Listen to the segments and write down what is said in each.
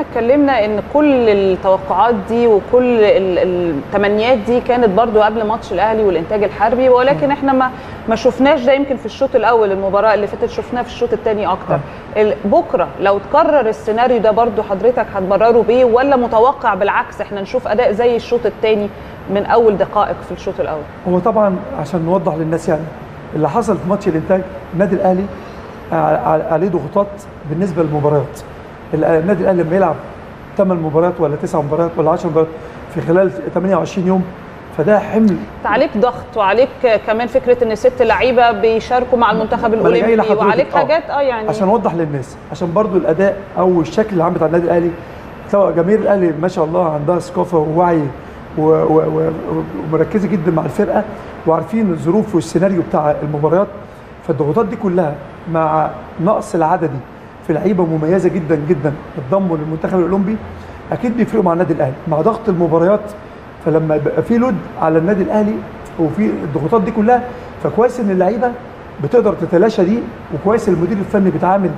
إحنا اتكلمنا ان كل التوقعات دي وكل ال- التمنيات دي كانت برضو قبل ماتش الاهلي والانتاج الحربي ولكن إحنا ما ما شفناش ده يمكن في الشوط الأول المباراة اللي فاتت شفناها في الشوط الثاني أكتر. ال- بكرة لو تكرر السيناريو ده برضو حضرتك هتبرره بيه ولا متوقع بالعكس إحنا نشوف أداء زي الشوط الثاني من أول دقائق في الشوط الأول؟ هو طبعا عشان نوضح للناس يعني اللي حصل في ماتش الإنتاج النادي الأهلي ع- عليه ضغوطات بالنسبة للمباريات. النادي الأهلي لما يلعب 8 مباريات ولا 9 مباريات ولا 10 مباريات في خلال 28 يوم فده حمل عليك ضغط وعليك كمان فكرة إن ست لعيبة بيشاركوا مع المنتخب الأولمبي. وعليك آه. حاجات آه يعني عشان أوضح للناس عشان برضو الأداء أو الشكل العام بتاع النادي الأهلي سواء جماهير الأهلي ما شاء الله عندها ثقافة ووعي ومركزة جدا مع الفرقة وعارفين الظروف والسيناريو بتاع المباريات فالضغوطات دي كلها مع نقص العددي في لعيبة مميزة جدا جدا انضموا للمنتخب الأولمبي أكيد بيفرقوا مع النادي الأهلي. مع ضغط المباريات فلما يبقى في load على النادي الأهلي وفي الضغوطات دي كلها فكويس إن اللعيبة بتقدر تتلاشى دي وكويس المدير الفني بيتعامل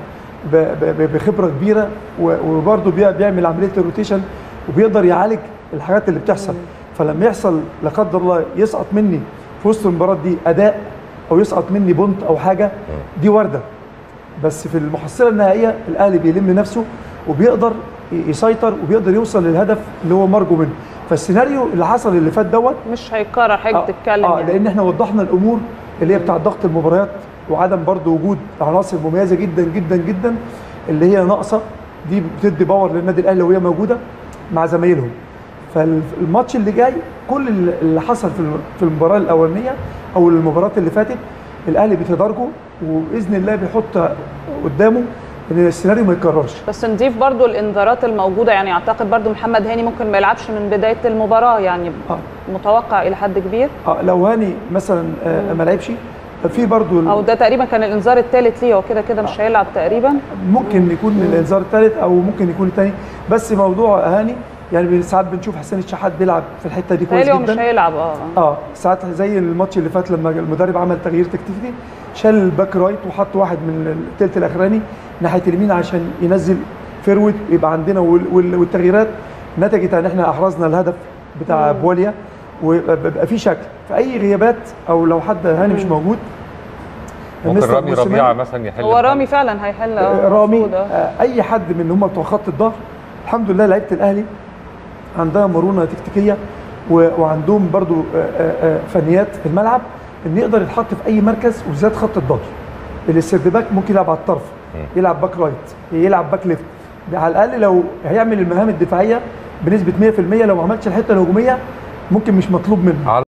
بخبرة كبيرة و- وبرضه بي- بيعمل عملية ال rotation وبيقدر يعالج الحاجات اللي بتحصل. فلما يحصل لا قدر الله يسقط مني في وسط المباراة دي أداء أو يسقط مني بونت أو حاجة دي وارده بس في المحصلة النهائية الأهلي بيلم نفسه وبيقدر يسيطر وبيقدر يوصل للهدف اللي هو مرجو منه. فالسيناريو اللي حصل اللي فات دوت مش هيتكرر حضرتك تتكلم آه يعني. لأن إحنا وضحنا الأمور اللي هي بتاع ضغط المباريات وعدم برضه وجود عناصر مميزة جدا جدا جدا اللي هي ناقصة. دي بتدي power للنادي الأهلي وهي موجودة مع زمايلهم. فالماتش اللي جاي كل اللي حصل في الم- في المباراة الأولانية أو المباريات اللي فاتت الأهلي بيتدارجه وبإذن الله بيحط قدامه إن السيناريو ما يتكررش. بس نضيف برضو الإنذارات الموجودة يعني أعتقد برضو محمد هاني ممكن ما يلعبش من بداية المباراة يعني آه. متوقع إلى حد كبير. آه لو هاني مثلا آه ما لعبش في برضه ال- أو ده تقريبا كان الإنذار الثالث ليه هو كده كده مش هيلعب تقريبا. ممكن يكون الإنذار الثالث أو ممكن يكون الثاني بس موضوع هاني يعني ساعات بنشوف حسين الشحات بيلعب في الحتة دي كويس هو مش جدا هيلعب آه. آه ساعات زي الماتش اللي فات لما المدرب عمل تغيير تكتيكي شال ال back right وحط واحد من الثلث الأخراني ناحية اليمين عشان ينزل forward يبقى عندنا وال- وال- والتغييرات. نتجت ان إحنا أحرزنا الهدف بتاع بواليا ويبقى في شكل. فأي غيابات أو لو حد هاني مش موجود ممكن رامي ربيعة مثلا يحل هو. رامي فعلا هيحل آه رامي المفروض، آه. أي حد من اللي هم بتوع خط الظهر الحمد لله لعيبة الأهلي عندها مرونة تكتيكية وعندهم برضو آه، آه، آه، فنيات في الملعب إن يقدر يتحط في أي مركز وبالذات خط الظهر ال third back ممكن يلعب على الطرف يلعب back right يلعب back left. على الأقل لو هيعمل المهام الدفاعية بنسبة 100% لو ما عملش الحتة الهجومية ممكن مش مطلوب منه.